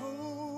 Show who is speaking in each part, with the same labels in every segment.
Speaker 1: Holy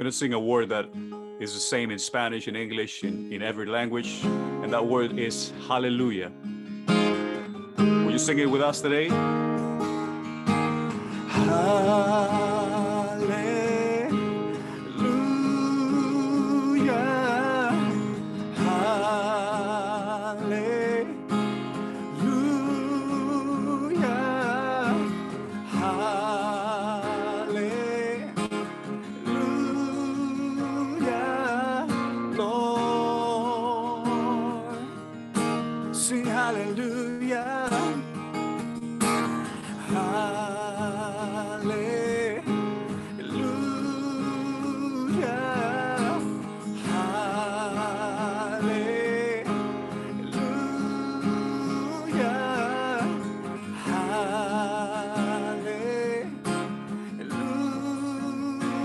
Speaker 2: going to sing a word that is the same in Spanish, in English, in, in every language, and that word is hallelujah. Will you sing it with us today?
Speaker 1: Sing hallelujah. Hallelujah. Hallelujah.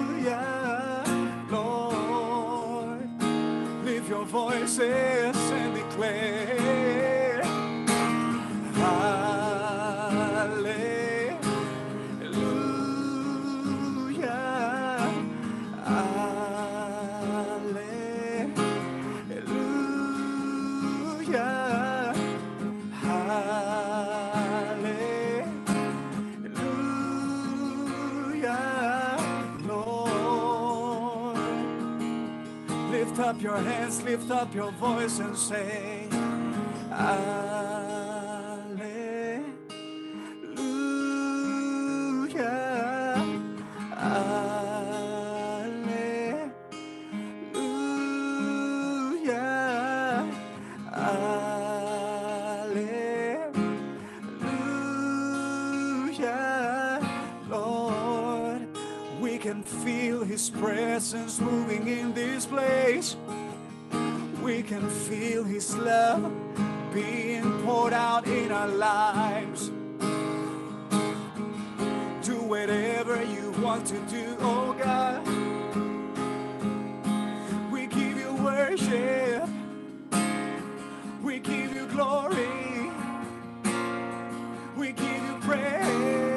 Speaker 1: Hallelujah. Lord, lift your hands, lift up your voice and say, Alleluia. Lives. Do whatever you want to do, oh God. We give you worship, we give you glory, we give you praise,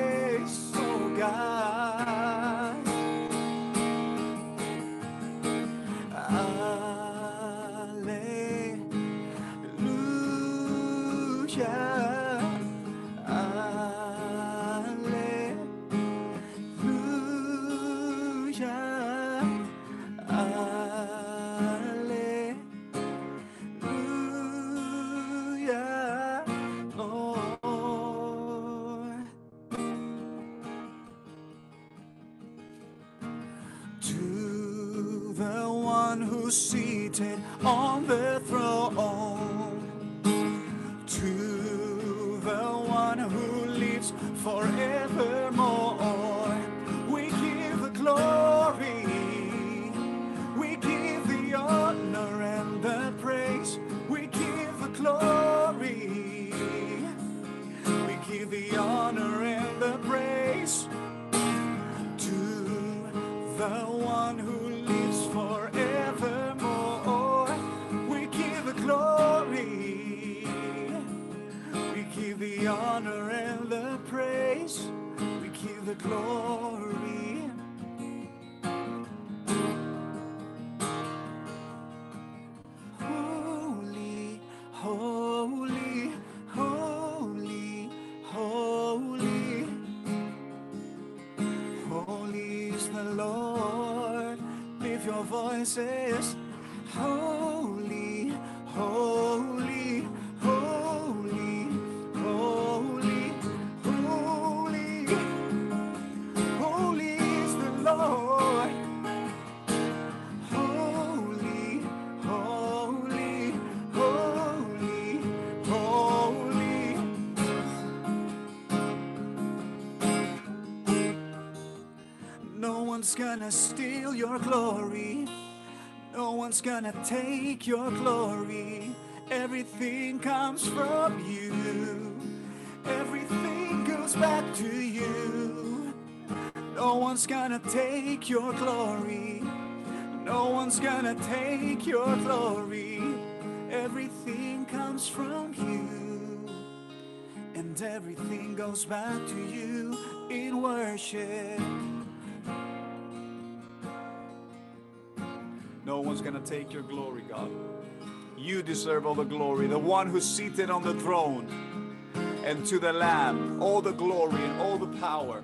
Speaker 1: the glory. Gonna steal your glory. No one's gonna take your glory. Everything comes from you. Everything goes back to you. No one's gonna take your glory. No one's gonna take your glory. Everything comes from you. And everything goes back to you in worship. No one's gonna take your glory, God. You deserve all the glory, the one who's seated on the throne. And to the Lamb, all the glory and all the power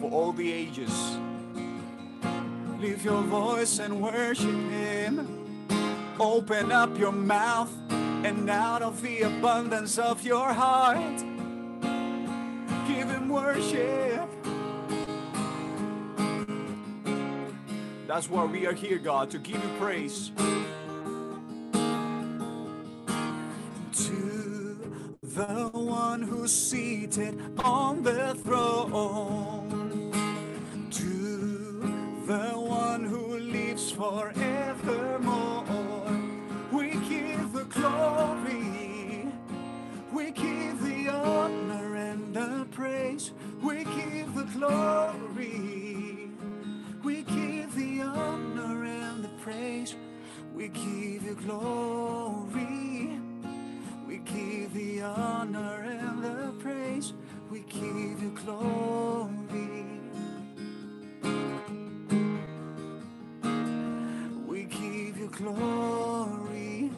Speaker 1: for all the ages. Lift your voice and worship Him. Open up your mouth, and out of the abundance of your heart, give Him worship. That's why we are here, God, to give you praise. To the one who's seated on the throne, to the one who lives forevermore, we give the glory, we give the honor and the praise, we give the glory, praise, we give you glory. We give the honor and the praise. We give you glory. We give you glory.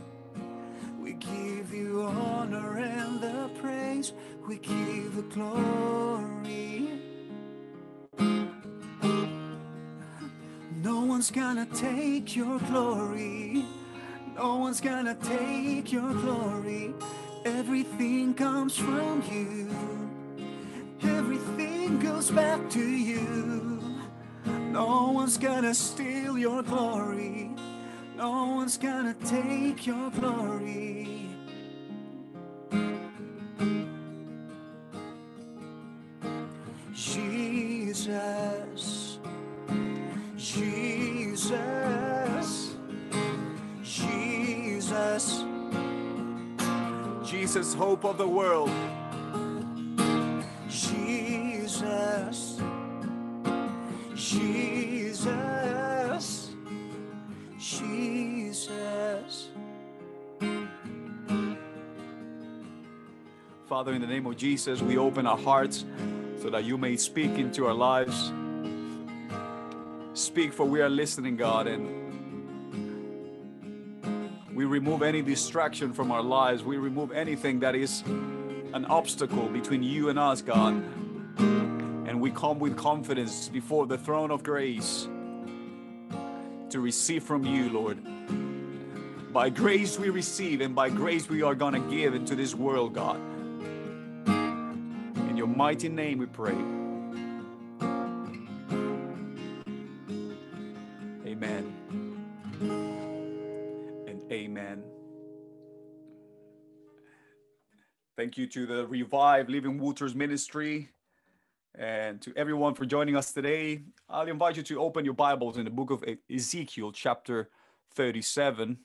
Speaker 1: We give you honor and the praise. We give you glory. One's gonna take your glory. No one's gonna take your glory. Everything comes from you. Everything goes back to you. No one's gonna steal your glory. No one's gonna take your glory. Hope of the world. Jesus, Jesus, Jesus. Father, in the name of Jesus, we open our hearts so that you may speak into our lives. Speak, for we are listening, God, and remove any distraction from our lives. We remove anything that is an obstacle between you and us, God. And we come with confidence before the throne of grace to receive from you, Lord. By grace we receive, and by grace we are going to give into this world, God. In your mighty name we pray. Thank you to the Revive Living Waters Ministry and to everyone for joining us today. I'll invite you to open your Bibles in the book of Ezekiel, chapter 37.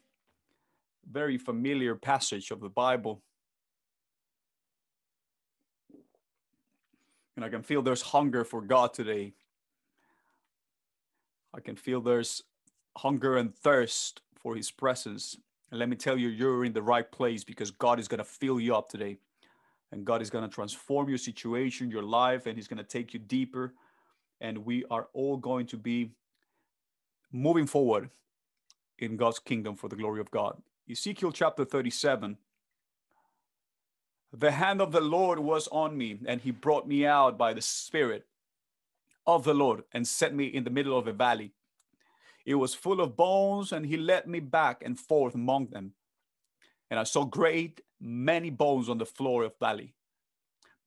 Speaker 1: Very familiar passage of the Bible. And I can feel there's hunger for God today. I can feel there's hunger and thirst for His presence. And let me tell you, you're in the right place because God is going to fill you up today. And God is going to transform your situation, your life, and He's going to take you deeper. And we are all going to be moving forward in God's kingdom for the glory of God. Ezekiel chapter 37. The hand of the Lord was on me, and he brought me out by the Spirit of the Lord and set me in the middle of a valley. It was full of bones, and he led me back and forth among them. And I saw great many bones on the floor of valley,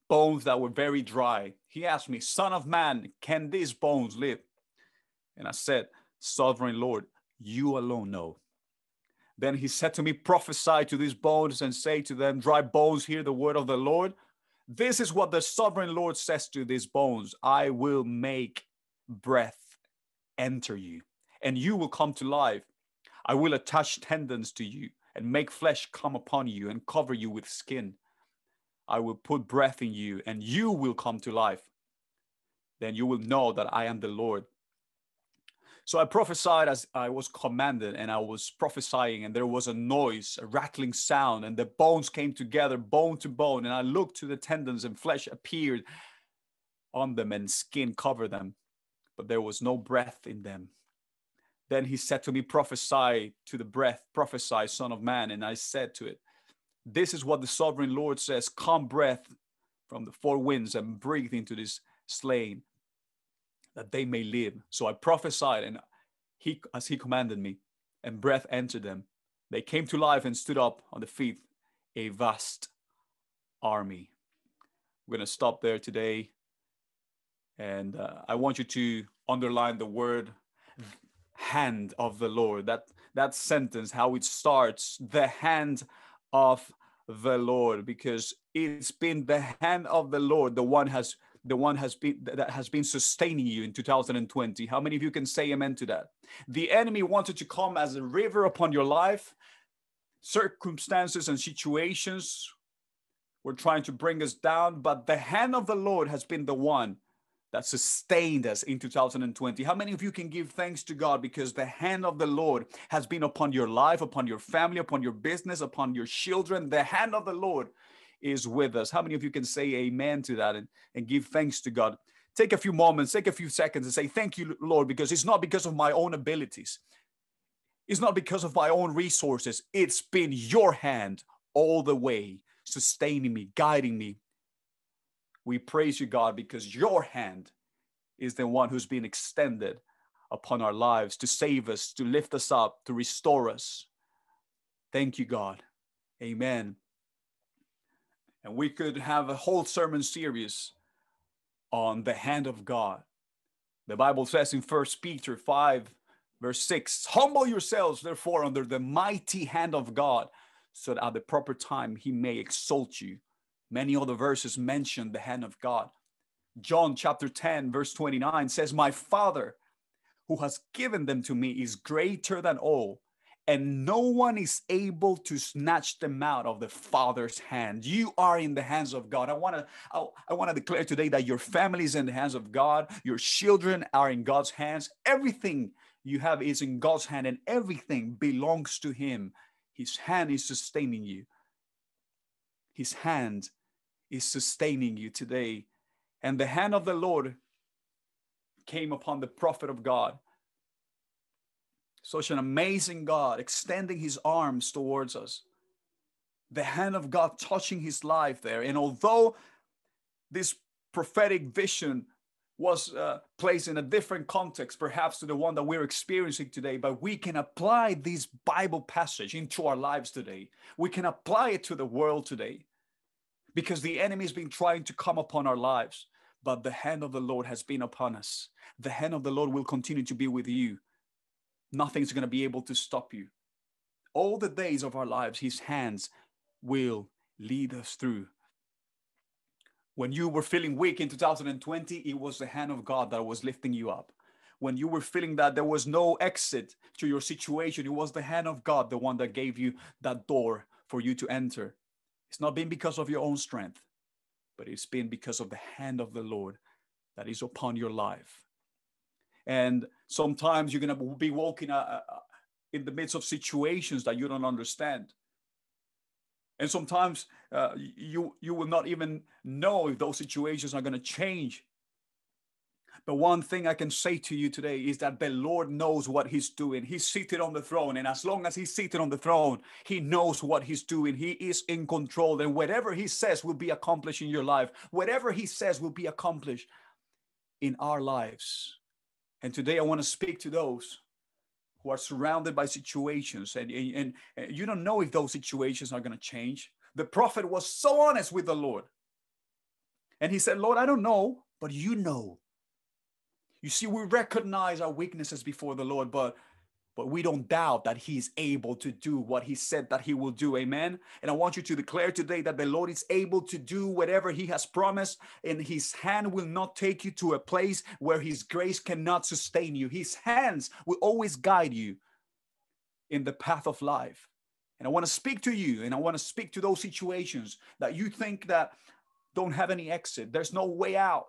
Speaker 1: bones that were very dry. He asked me, Son of man, can these bones live? And I said, Sovereign Lord, you alone know. Then he said to me, Prophesy to these bones and say to them, Dry bones, hear the word of the Lord. This is what the sovereign Lord says to these bones I will make breath enter you, and you will come to life. I will attach tendons to you and make flesh come upon you and cover you with skin. I will put breath in you, and you will come to life. Then you will know that I am the Lord. So I prophesied as I was commanded, and I was prophesying, and there was a noise, a rattling sound, and the bones came together, bone to bone. And I looked to the tendons, and flesh appeared on them, and skin covered them, but there was no breath in them. Then he said to me, Prophesy to the breath, prophesy, Son of Man. And I said to it, This is what the sovereign Lord says Come, breath from the four winds, and breathe into this slain that they may live. So I prophesied, and he, as he commanded me, and breath entered them. They came to life and stood up on the feet, a vast army. We're going to stop there today. And uh, I want you to underline the word hand of the Lord. That, that sentence, how it starts, the hand of the Lord, because it's been the hand of the Lord, the one has the one has been that has been sustaining you in 2020 how many of you can say amen to that? The enemy wanted to come as a river upon your life. Circumstances and situations were trying to bring us down but the hand of the lord has been the one that sustained us in 2020 how many of you can give thanks to god because the hand of the lord has been upon your life upon your family upon your business upon your children the hand of the lord is with us. How many of you can say amen to that and, and give thanks to God? Take a few moments, take a few seconds and say, Thank you, Lord, because it's not because of my own abilities, it's not because of my own resources. It's been your hand all the way, sustaining me, guiding me. We praise you, God, because your hand is the one who's been extended upon our lives to save us, to lift us up, to restore us. Thank you, God. Amen. And we could have a whole sermon series on the hand of God. The Bible says in First Peter 5, verse 6 Humble yourselves, therefore, under the mighty hand of God, so that at the proper time he may exalt you. Many other verses mention the hand of God. John chapter 10, verse 29 says, My Father, who has given them to me, is greater than all and no one is able to snatch them out of the father's hand. You are in the hands of god. I want to I, I want to declare today that your family is in the hands of god. Your children are in god's hands. Everything you have is in god's hand and everything belongs to him. His hand is sustaining you. His hand is sustaining you today and the hand of the lord came upon the prophet of god such an amazing God extending his arms towards us. The hand of God touching his life there. And although this prophetic vision was uh, placed in a different context, perhaps to the one that we're experiencing today, but we can apply this Bible passage into our lives today. We can apply it to the world today because the enemy has been trying to come upon our lives, but the hand of the Lord has been upon us. The hand of the Lord will continue to be with you nothing's going to be able to stop you. All the days of our lives, His hands will lead us through. When you were feeling weak in 2020, it was the hand of God that was lifting you up. When you were feeling that there was no exit to your situation, it was the hand of God, the one that gave you that door for you to enter. It's not been because of your own strength, but it's been because of the hand of the Lord that is upon your life. And sometimes you're going to be walking uh, uh, in the midst of situations that you don't understand. And sometimes uh, you, you will not even know if those situations are going to change. But one thing I can say to you today is that the Lord knows what He's doing. He's seated on the throne. And as long as He's seated on the throne, He knows what He's doing. He is in control. And whatever He says will be accomplished in your life. Whatever He says will be accomplished in our lives. And today I want to speak to those who are surrounded by situations and, and, and you don't know if those situations are going to change. The prophet was so honest with the Lord. And he said, Lord, I don't know, but you know. You see, we recognize our weaknesses before the Lord, but but we don't doubt that he's able to do what he said that he will do. Amen. And I want you to declare today that the Lord is able to do whatever he has promised, and his hand will not take you to a place where his grace cannot sustain you. His hands will always guide you in the path of life. And I want to speak to you, and I want to speak to those situations that you think that don't have any exit, there's no way out.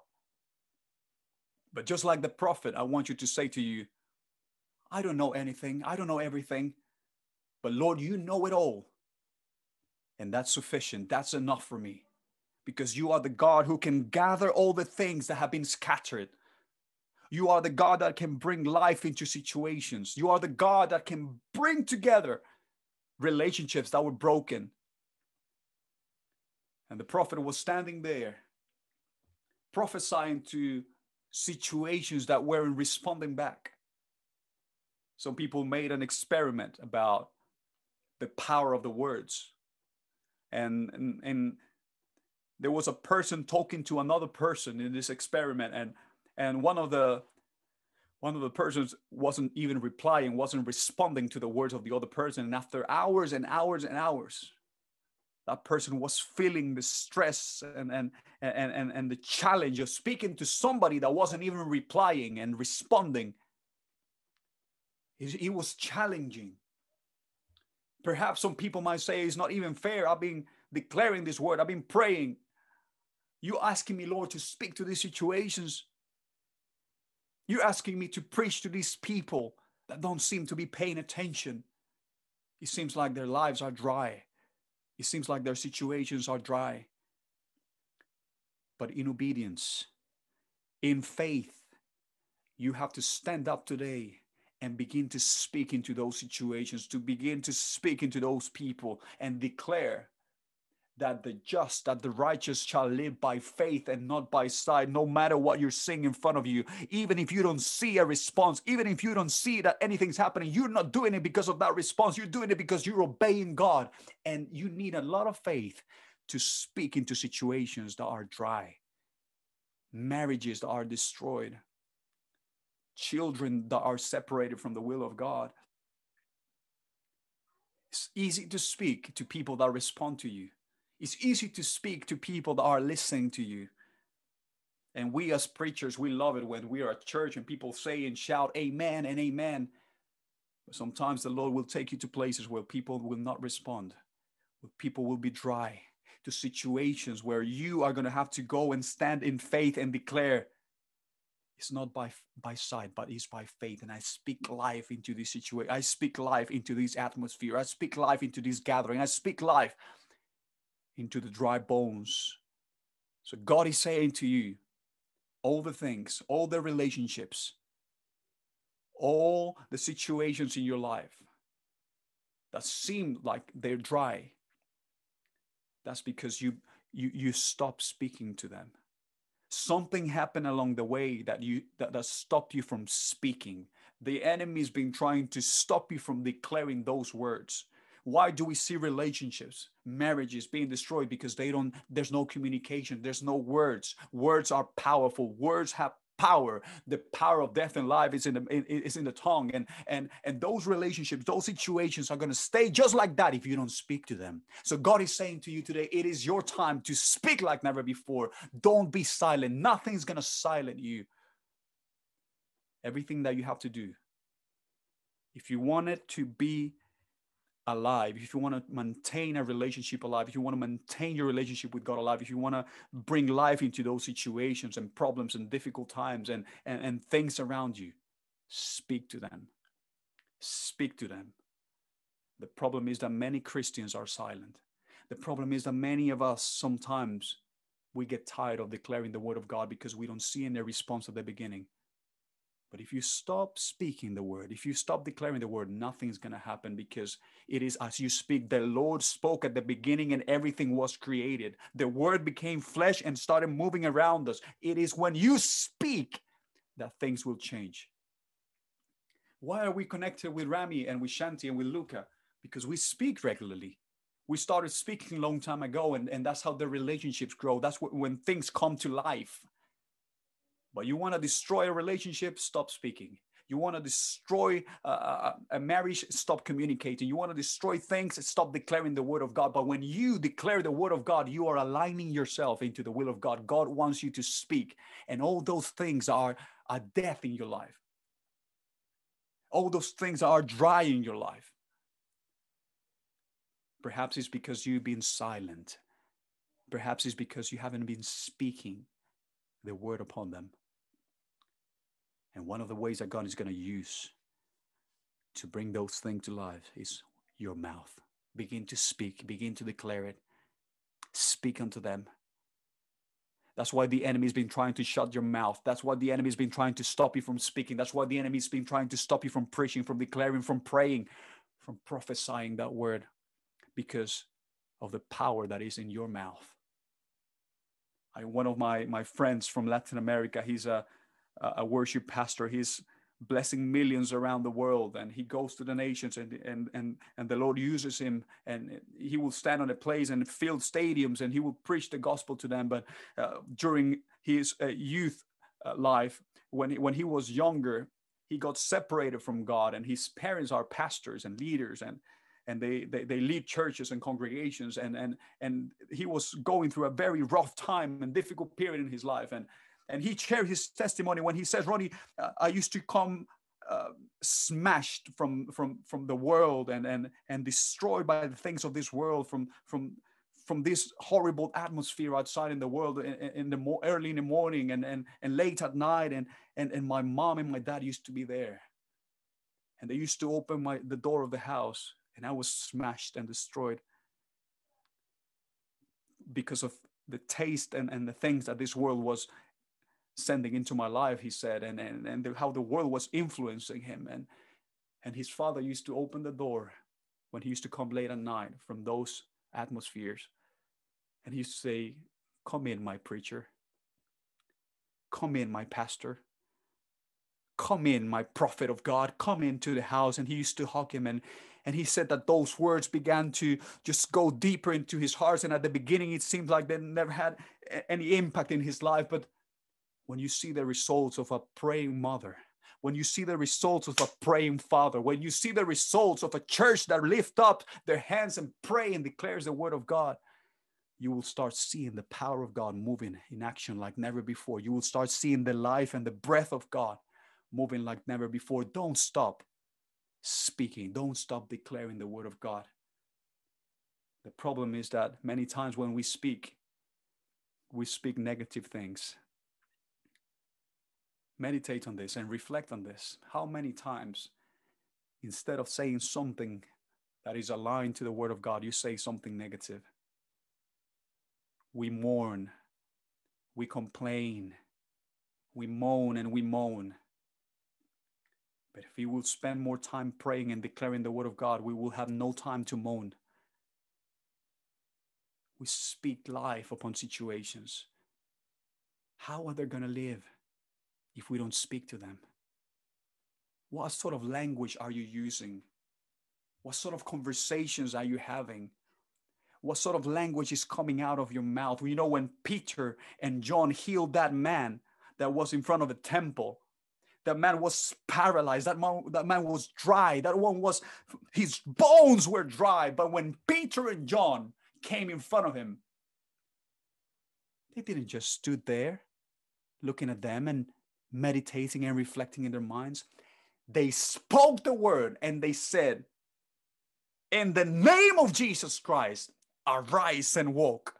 Speaker 1: But just like the prophet, I want you to say to you, I don't know anything. I don't know everything. But Lord, you know it all. And that's sufficient. That's enough for me. Because you are the God who can gather all the things that have been scattered. You are the God that can bring life into situations. You are the God that can bring together relationships that were broken. And the prophet was standing there prophesying to situations that weren't responding back. Some people made an experiment about the power of the words. And, and and there was a person talking to another person in this experiment and and one of the one of the persons wasn't even replying wasn't responding to the words of the other person. And after hours and hours and hours that person was feeling the stress and and and and, and the challenge of speaking to somebody that wasn't even replying and responding it was challenging. Perhaps some people might say it's not even fair. I've been declaring this word, I've been praying. You asking me, Lord, to speak to these situations. You're asking me to preach to these people that don't seem to be paying attention. It seems like their lives are dry. It seems like their situations are dry. But in obedience, in faith, you have to stand up today and begin to speak into those situations, to begin to speak into those people and declare that the just, that the righteous shall live by faith and not by sight, no matter what you're seeing in front of you. Even if you don't see a response, even if you don't see that anything's happening, you're not doing it because of that response. You're doing it because you're obeying God. And you need a lot of faith to speak into situations that are dry, marriages that are destroyed, children that are separated from the will of God. It's easy to speak to people that respond to you. It's easy to speak to people that are listening to you. And we as preachers, we love it when we are at church and people say and shout amen and amen. But sometimes the Lord will take you to places where people will not respond, where people will be dry, to situations where you are going to have to go and stand in faith and declare, it's not by by sight, but it's by faith. And I speak life into this situation. I speak life into this atmosphere. I speak life into this gathering. I speak life into the dry bones. So God is saying to you, all the things, all the relationships, all the situations in your life that seem like they're dry, that's because you you you stop speaking to them. Something happened along the way that you that, that stopped you from speaking. The enemy's been trying to stop you from declaring those words why do we see relationships marriages being destroyed? Because they don't there's no communication there's no words. Words are powerful. Words have power. The power of death and life is in the is in the tongue. And and and those relationships those situations are going to stay just like that if you don't speak to them. So god is saying to you today it is your time to speak like never before. Don't be silent. Nothing's going to silence you. Everything that you have to do if you want it to be alive, if you want to maintain a relationship alive, if you want to maintain your relationship with God alive, if you want to bring life into those situations and problems and difficult times and, and, and things around you, speak to them. Speak to them. The problem is that many Christians are silent. The problem is that many of us sometimes we get tired of declaring the word of God because we don't see any response at the beginning. But if you stop speaking the word, if you stop declaring the word, nothing's going to happen because it is as you speak. The Lord spoke at the beginning and everything was created. The word became flesh and started moving around us. It is when you speak that things will change. Why are we connected with Rami and with Shanti and with Luca? Because we speak regularly. We started speaking a long time ago, and, and that's how the relationships grow. That's when things come to life. But you want to destroy a relationship, stop speaking. You want to destroy uh, a marriage, stop communicating. You want to destroy things, stop declaring the word of God. But when you declare the word of God, you are aligning yourself into the will of God. God wants you to speak, and all those things are, are death in your life. All those things are dry in your life. Perhaps it's because you've been silent. Perhaps it's because you haven't been speaking the word upon them. And one of the ways that God is going to use to bring those things to life is your mouth. Begin to speak, begin to declare it, speak unto them. That's why the enemy's been trying to shut your mouth. That's why the enemy's been trying to stop you from speaking. That's why the enemy's been trying to stop you from preaching, from declaring, from praying, from prophesying that word because of the power that is in your mouth. I, one of my, my friends from Latin America, he's a, a worship pastor. He's blessing millions around the world and he goes to the nations and, and, and, and the Lord uses him and he will stand on a place and fill stadiums and he will preach the gospel to them. But uh, during his uh, youth uh, life, when he, when he was younger, he got separated from God and his parents are pastors and leaders and and they, they, they lead churches and congregations and and and he was going through a very rough time and difficult period in his life and and he shared his testimony when he says Rony uh, i used to come uh, smashed from from from the world and and and destroyed by the things of this world from from from this horrible atmosphere outside in the world in, in the early in the morning and, and and late at night and and and my mom and my dad used to be there. And they used to open my the door of the house and I was smashed and destroyed because of the taste and, and the things that this world was sending into my life, he said, and, and, and the, how the world was influencing him. And, and his father used to open the door when he used to come late at night from those atmospheres. And he used to say, Come in, my preacher. Come in, my pastor. Come in, my prophet of God. Come into the house. And he used to hug him and and he said that those words began to just go deeper into his heart. And at the beginning, it seemed like they never had any impact in his life. But when you see the results of a praying mother, when you see the results of a praying father, when you see the results of a church that lift up their hands and pray and declares the word of God, you will start seeing the power of God moving in action like never before. You will start seeing the life and the breath of God moving like never before. Don't stop speaking. Don't stop declaring the word of God. The problem is that many times when we speak, we speak negative things. Meditate on this and reflect on this. How many times, instead of saying something that is aligned to the word of God, you say something negative? We mourn, we complain, we moan and we moan but if we will spend more time praying and declaring the word of God, we will have no time to moan. We speak life upon situations. How are they going to live if we don't speak to them? What sort of language are you using? What sort of conversations are you having? What sort of language is coming out of your mouth? You know, when Peter and John healed that man that was in front of the temple, that man was paralyzed. That man, that man was dry. That one was, his bones were dry. But when Peter and John came in front of him, they didn't just stood there looking at them and meditating and reflecting in their minds. They spoke the word and they said, In the name of Jesus Christ, arise and walk.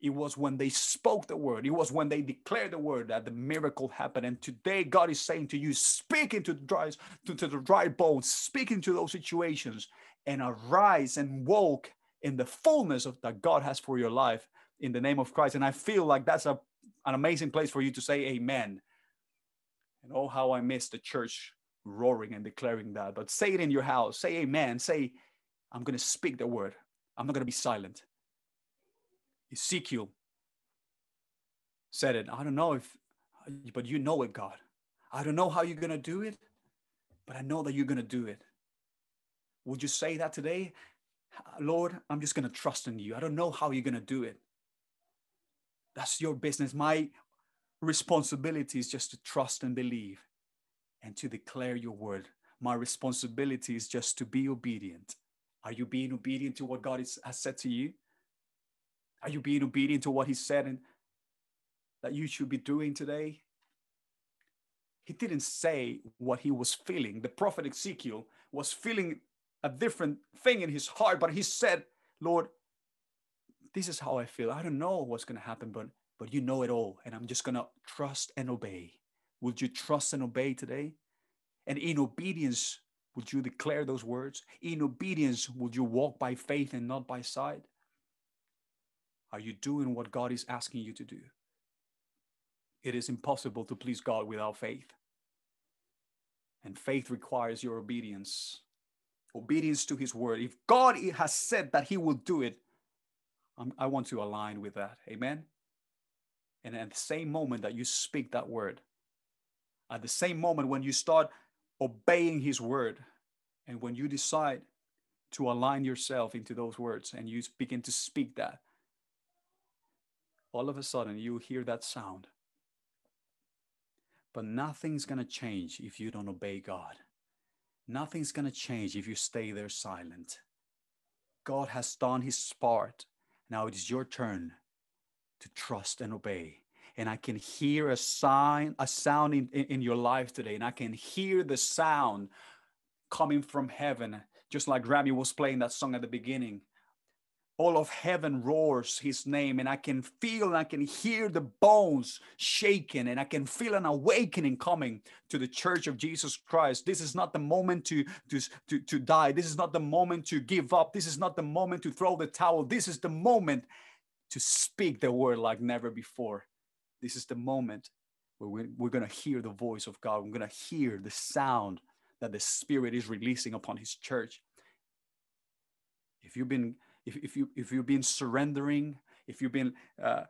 Speaker 1: It was when they spoke the word, it was when they declared the word that the miracle happened. And today, God is saying to you, speak into the dry, to, to the dry bones, speak into those situations, and arise and walk in the fullness of that God has for your life in the name of Christ. And I feel like that's a, an amazing place for you to say amen. And oh, how I miss the church roaring and declaring that. But say it in your house, say amen, say, I'm going to speak the word, I'm not going to be silent. Ezekiel said it. I don't know if, but you know it, God. I don't know how you're going to do it, but I know that you're going to do it. Would you say that today? Lord, I'm just going to trust in you. I don't know how you're going to do it. That's your business. My responsibility is just to trust and believe and to declare your word. My responsibility is just to be obedient. Are you being obedient to what God is, has said to you? Are you being obedient to what He said and that you should be doing today? He didn't say what he was feeling. The prophet Ezekiel was feeling a different thing in his heart, but he said, Lord, this is how I feel. I don't know what's going to happen, but but you know it all, and I'm just going to trust and obey. Would you trust and obey today? And in obedience, would you declare those words? In obedience, would you walk by faith and not by sight? Are you doing what God is asking you to do? It is impossible to please God without faith. And faith requires your obedience, obedience to His word. If God has said that He will do it, I'm, i want to align with that. Amen. And at the same moment that you speak that word, at the same moment when you start obeying His word, and when you decide to align yourself into those words and you begin to speak that, all of a sudden you hear that sound. But nothing's going to change if you don't obey God. Nothing's going to change if you stay there silent. God has done his part. Now it is your turn to trust and obey. And I can hear a sign, a sound in, in, your life today, and I can hear the sound coming from heaven, just like Rami was playing that song at the beginning all of heaven roars his name and i can feel and i can hear the bones shaking and i can feel an awakening coming to the church of jesus christ. This is not the moment to to to, to die. This is not the moment to give up. This is not the moment to throw the towel. This is the moment to speak the word like never before. This is the moment where we're, we're going to hear the voice of god. We're going to hear the sound that the spirit is releasing upon his church. If you've been if, if you if you've been surrendering, if you've been uh,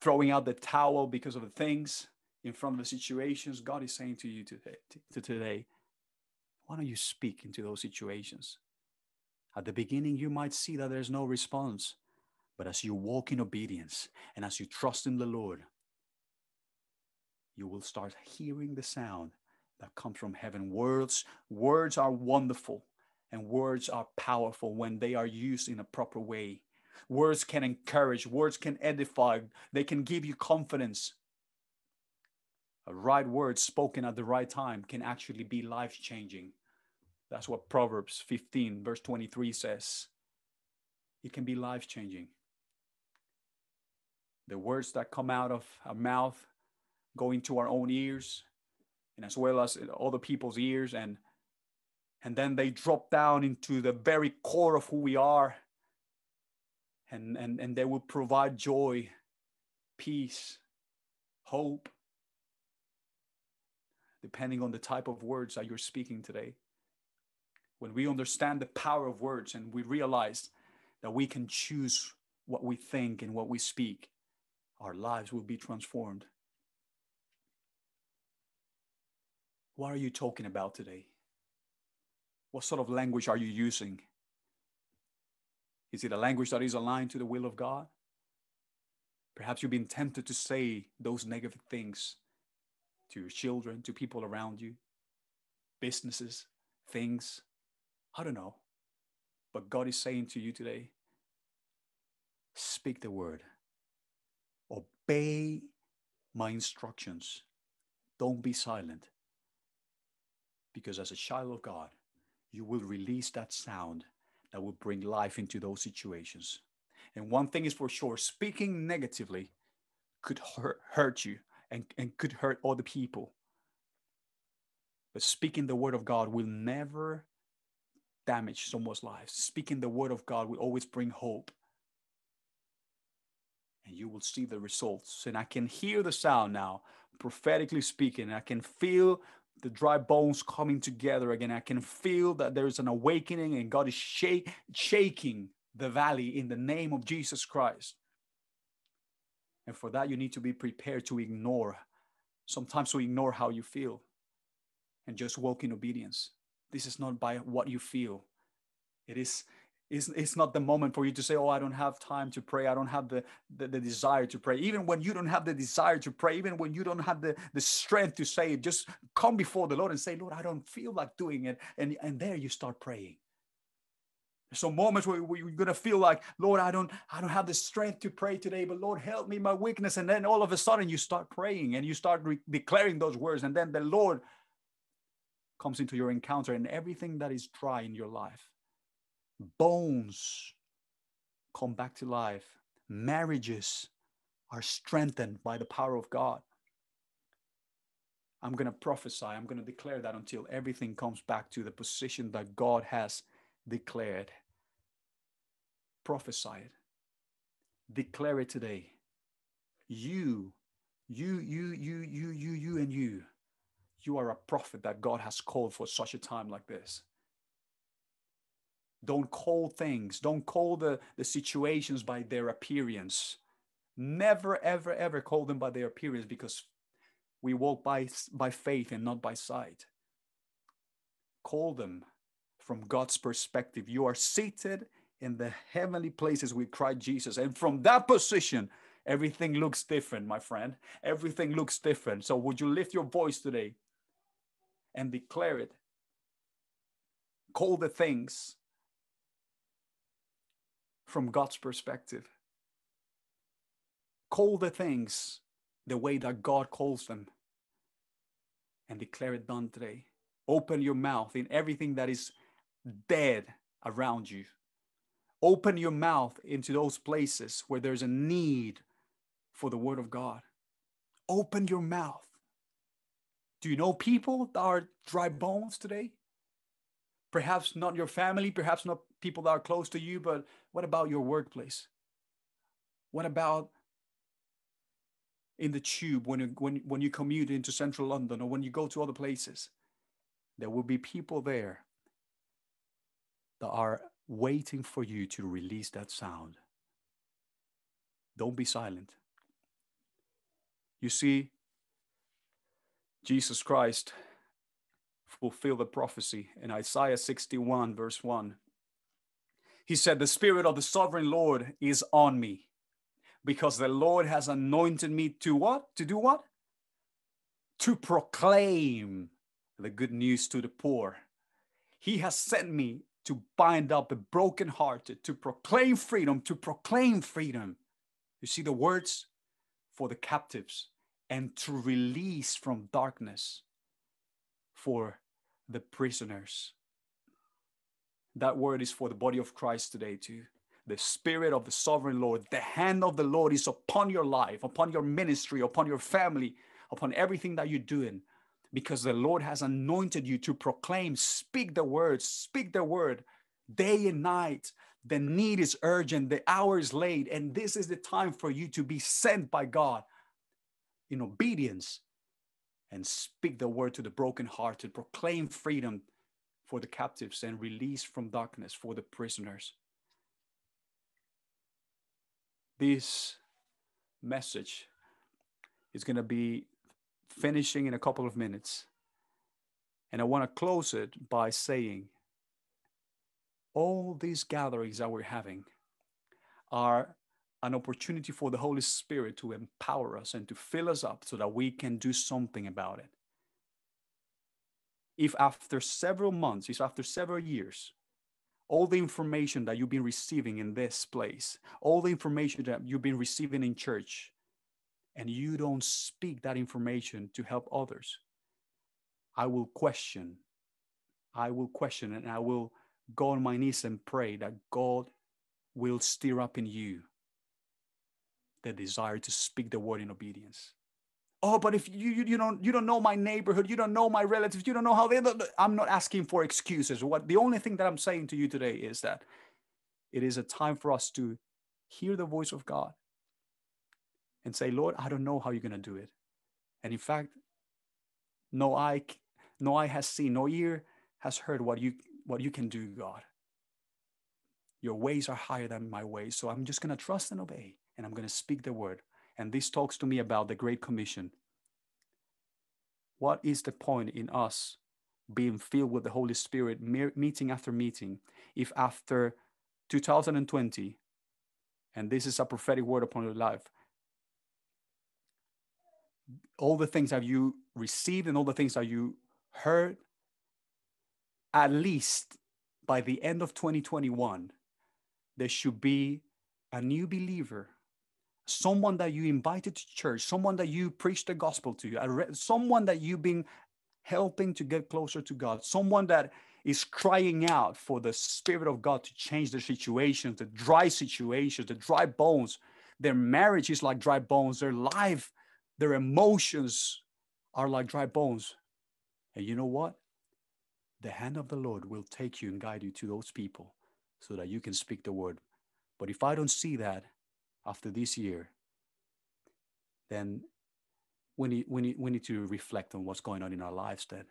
Speaker 1: throwing out the towel because of the things in front of the situations, God is saying to you today, to today, why don't you speak into those situations? At the beginning, you might see that there's no response, but as you walk in obedience and as you trust in the Lord, you will start hearing the sound that comes from heaven. Words, words are wonderful. And words are powerful when they are used in a proper way. Words can encourage, words can edify, they can give you confidence. A right word spoken at the right time can actually be life changing. That's what Proverbs 15, verse 23 says. It can be life changing. The words that come out of our mouth go into our own ears, and as well as other people's ears, and and then they drop down into the very core of who we are. And and, and they will provide joy peace hope depending on the type of words that you're speaking today. When we understand the power of words and we realize that we can choose what we think and what we speak our lives will be transformed. What are you talking about today what sort of language are you using? Is it a language that is aligned to the will of God? Perhaps you've been tempted to say those negative things to your children, to people around you, businesses, things. I don't know. But God is saying to you today speak the word, obey my instructions, don't be silent. Because as a child of God, you will release that sound that will bring life into those situations. And one thing is for sure speaking negatively could hurt, hurt you and, and could hurt other people. But speaking the word of God will never damage someone's life. Speaking the word of God will always bring hope. And you will see the results. And I can hear the sound now, prophetically speaking. I can feel the dry bones coming together again. I can feel that there's an awakening and God is shake, shaking the valley in the name of Jesus Christ. And for that, you need to be prepared to ignore, sometimes to ignore how you feel and just walk in obedience. This is not by what you feel, it is, It's, it's not the moment for you to say, Oh, I don't have time to pray. I don't have the, the, the desire to pray. Even when you don't have the desire to pray, even when you don't have the, the strength to say it, just come before the Lord and say, Lord, I don't feel like doing it. And, and there you start praying. Some moments where, where you're gonna feel like, Lord, I don't, I don't have the strength to pray today, but Lord, help me my weakness. And then all of a sudden you start praying and you start re- declaring those words, and then the Lord comes into your encounter, and everything that is dry in your life bones come back to life, marriages are strengthened by the power of God. I'm going to prophesy, I'm going to declare that until everything comes back to the position that God has declared. Prophesy it. Declare it today. You, you, you, you, you, you, you, and you, you are a prophet that God has called for such a time like this. Don't call things, don't call the, the situations by their appearance. Never, ever, ever call them by their appearance because we walk by, by faith and not by sight. Call them from God's perspective. You are seated in the heavenly places with Christ Jesus. And from that position, everything looks different, my friend. Everything looks different. So, would you lift your voice today and declare it? Call the things from God's perspective. Call the things the way that God calls them and declare it done today. Open your mouth in everything that is dead around you. Open your mouth into those places where there's a need for the Word of God. Open your mouth. Do you know people that are dry bones today? Perhaps not your family, perhaps not people that are close to you, but what about your workplace? What about in the tube when you, when, when you commute into central London or when you go to other places? There will be people there that are waiting for you to release that sound. Don't be silent. You see, Jesus Christ fulfilled the prophecy in Isaiah 61, verse 1. He said, The Spirit of the sovereign Lord is on me because the Lord has anointed me to what? To do what? To proclaim the good news to the poor. He has sent me to bind up the brokenhearted, to proclaim freedom, to proclaim freedom. You see the words for the captives and to release from darkness for the prisoners. That word is for the body of Christ today, too. The Spirit of the Sovereign Lord, the hand of the Lord is upon your life, upon your ministry, upon your family, upon everything that you're doing, because the Lord has anointed you to proclaim, speak the word, speak the word day and night. The need is urgent, the hour is late, and this is the time for you to be sent by God in obedience and speak the word to the brokenhearted, proclaim freedom for the captives and release from darkness for the prisoners. This message is going to be finishing in a couple of minutes. And I want to close it by saying all these gatherings that we're having are an opportunity for the Holy Spirit to empower us and to fill us up so that we can do something about it. If after several months, if after several years, all the information that you've been receiving in this place, all the information that you've been receiving in church, and you don't speak that information to help others, I will question. I will question and I will go on my knees and pray that God will stir up in you the desire to speak the word in obedience. Oh, but if you, you, you don't you don't know my neighborhood, you don't know my relatives, you don't know how they. I'm not asking for excuses. What the only thing that I'm saying to you today is that it is a time for us to hear the voice of God and say, Lord, I don't know how you're going to do it. And in fact, no eye, no eye has seen, no ear has heard what you what you can do, God. Your ways are higher than my ways, so I'm just going to trust and obey and I'm going to speak the word. And this talks to me about the Great Commission. What is the point in us being filled with the Holy Spirit, meeting after meeting, if after 2020, and this is a prophetic word upon your life. All the things that you received and all the things that you heard, at least by the end of 2021, there should be a new believer, someone that you invited to church, someone that you preached the gospel to, someone that you've been helping to get closer to God, someone that is crying out for the Spirit of God to change their situations, the dry situations, the dry bones. Their marriage is like dry bones, their life, their emotions are like dry bones. And you know what? The hand of the Lord will take you and guide you to those people so that you can speak the word. But if I don't see that after this year, then we need, we need, we need to reflect on what's going on in our lives then.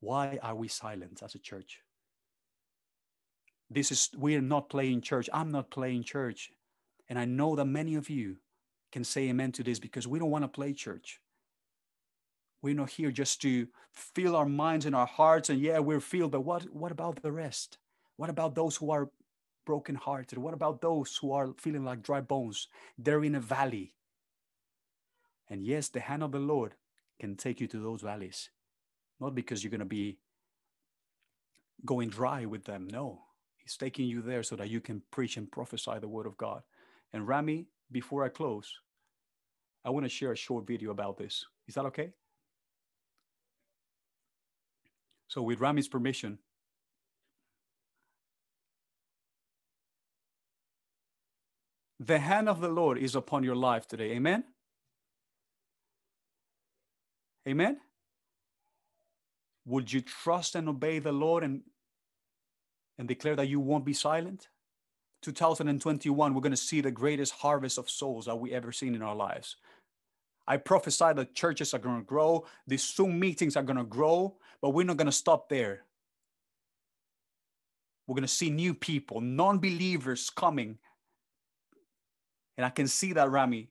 Speaker 1: Why are we silent as a church? This is, we are not playing church. I'm not playing church. And I know that many of you can say amen to this because we don't want to play church. We're not here just to fill our minds and our hearts and yeah, we're filled, but what, what about the rest? What about those who are brokenhearted? What about those who are feeling like dry bones? They're in a valley. And yes, the hand of the Lord can take you to those valleys not because you're going to be going dry with them. No, He's taking you there so that you can preach and prophesy the word of God. And Rami, before I close, I want to share a short video about this. Is that okay? So, with Rami's permission, the hand of the Lord is upon your life today. Amen? Amen? Would you trust and obey the Lord and, and declare that you won't be silent? 2021, we're going to see the greatest harvest of souls that we ever seen in our lives. I prophesy that churches are going to grow, these Zoom meetings are going to grow, but we're not going to stop there. We're going to see new people, non believers coming. And I can see that, Rami,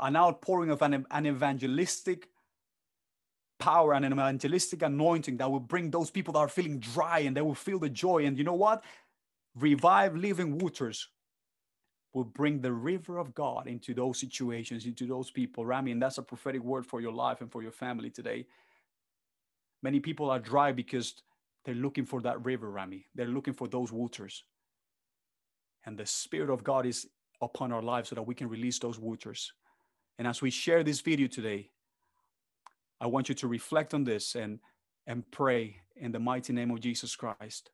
Speaker 1: an outpouring of an, an evangelistic power and an evangelistic anointing that will bring those people that are feeling dry and they will feel the joy. And you know what? Revive living waters will bring the river of God into those situations, into those people. Rami, and that's a prophetic word for your life and for your family today. Many people are dry because they're looking for that river, Rami. They're looking for those waters. And the Spirit of God is upon our lives so that we can release those waters. And as we share this video today, I want you to reflect on this and, and pray in the mighty name of Jesus Christ.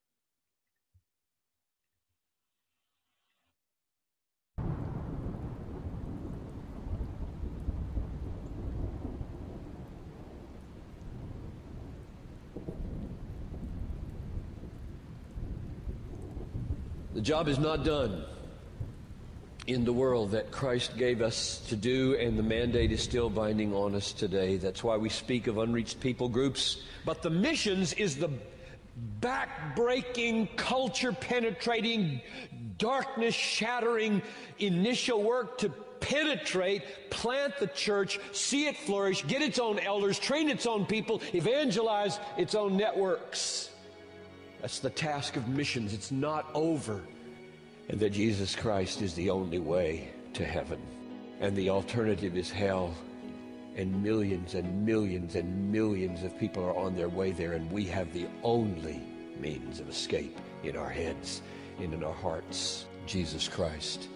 Speaker 3: The job is not done in the world that Christ gave us to do, and the mandate is still binding on us today. That's why we speak of unreached people groups. But the missions is the back-breaking, culture-penetrating, darkness-shattering initial work to penetrate, plant the church, see it flourish, get its own elders, train its own people, evangelize its own networks. That's the task of missions. It's not over and that Jesus Christ is the only way to heaven. And the alternative is hell. And millions and millions and millions of people are on their way there, and we have the only means of escape in our heads and in our hearts Jesus Christ.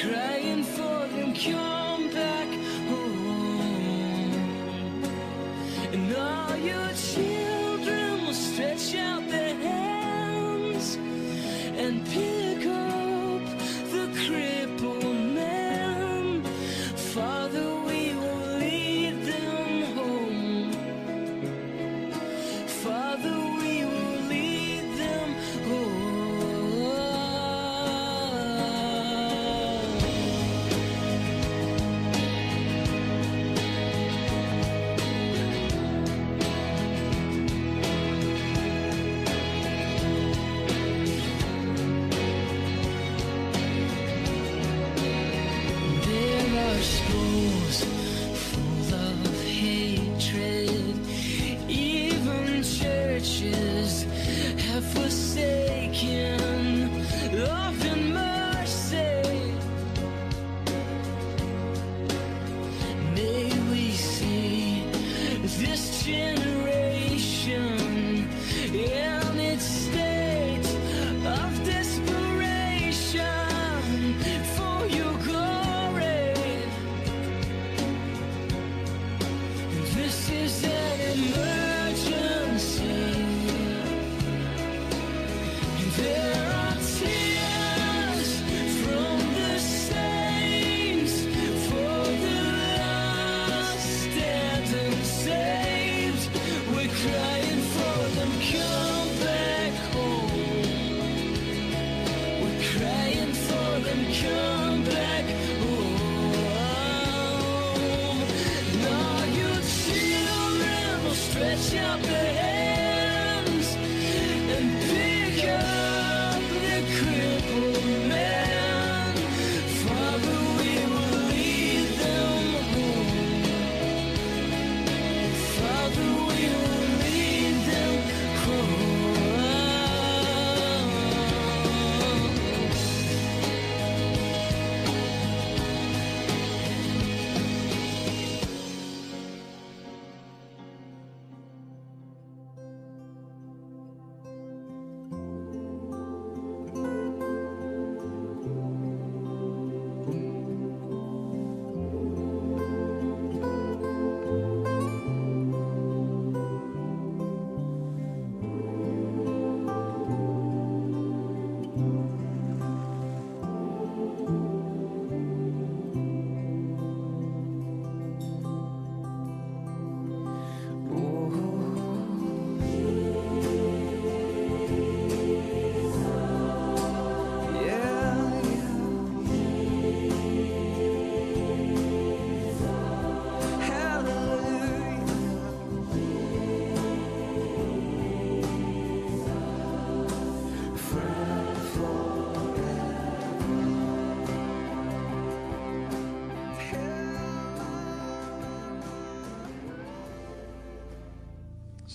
Speaker 3: Crying for them come back home.
Speaker 4: And all your children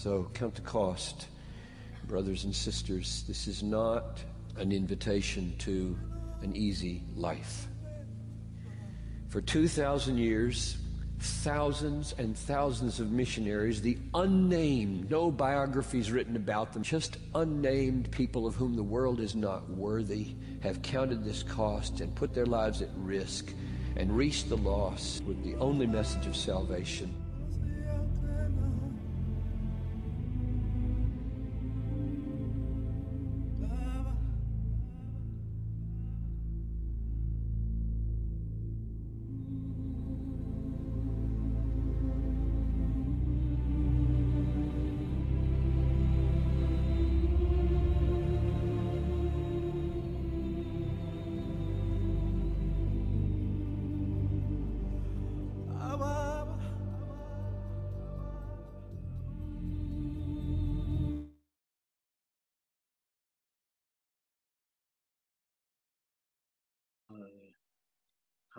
Speaker 3: So count the cost, brothers and sisters. This is not an invitation to an easy life. For 2,000 years, thousands and thousands of missionaries, the unnamed, no biographies written about them, just unnamed people of whom the world is not worthy, have counted this cost and put their lives at risk and reached the lost with the only message of salvation.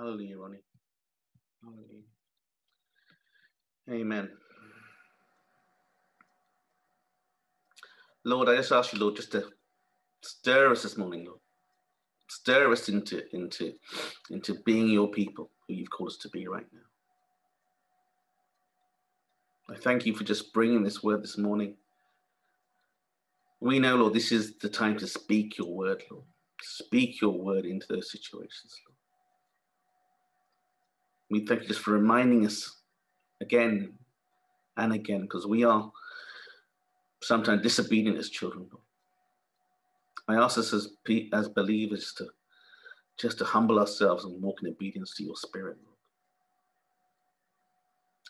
Speaker 5: Hallelujah, Rony. Hallelujah. Amen. Lord, I just ask you, Lord, just to stir us this morning, Lord. Stir us into into into being your people who you've called us to be right now. I thank you for just bringing this word this morning. We know, Lord, this is the time to speak your word, Lord. Speak your word into those situations, Lord. We thank you just for reminding us again and again, because we are sometimes disobedient as children. I ask us as, as believers to just to humble ourselves and walk in obedience to your spirit.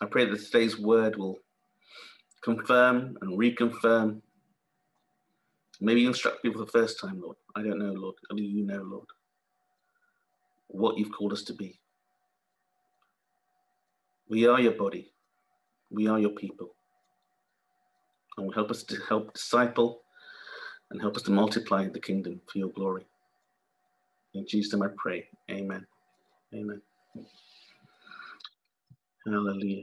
Speaker 5: I pray that today's word will confirm and reconfirm, maybe instruct people for the first time, Lord. I don't know, Lord. Only you know, Lord, what you've called us to be. We are your body. We are your people. And will help us to help disciple and help us to multiply the kingdom for your glory. In Jesus' name I pray. Amen. Amen. Hallelujah.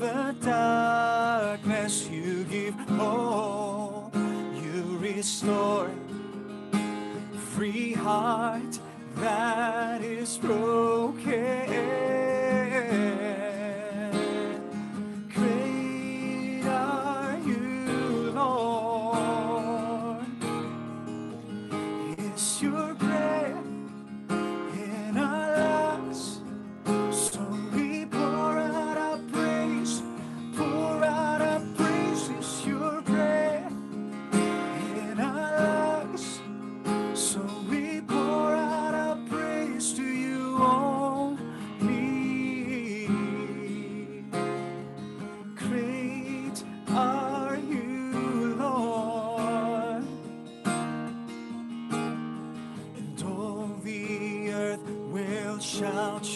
Speaker 1: The darkness. You give hope. You restore free heart that is broken.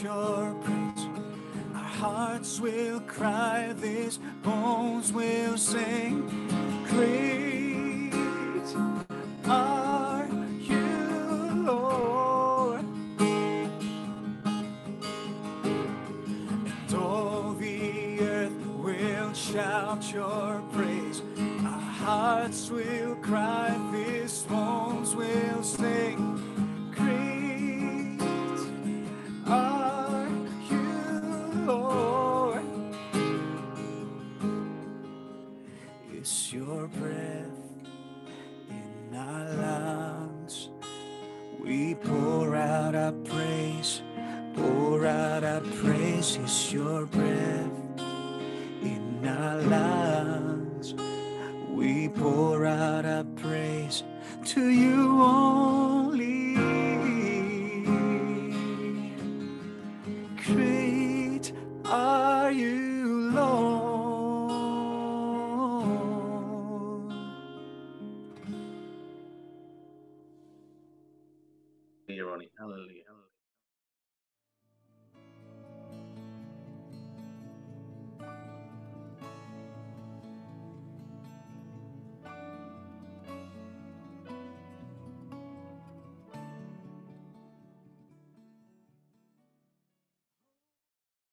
Speaker 1: Your praise. Our hearts will cry, these bones will sing. Great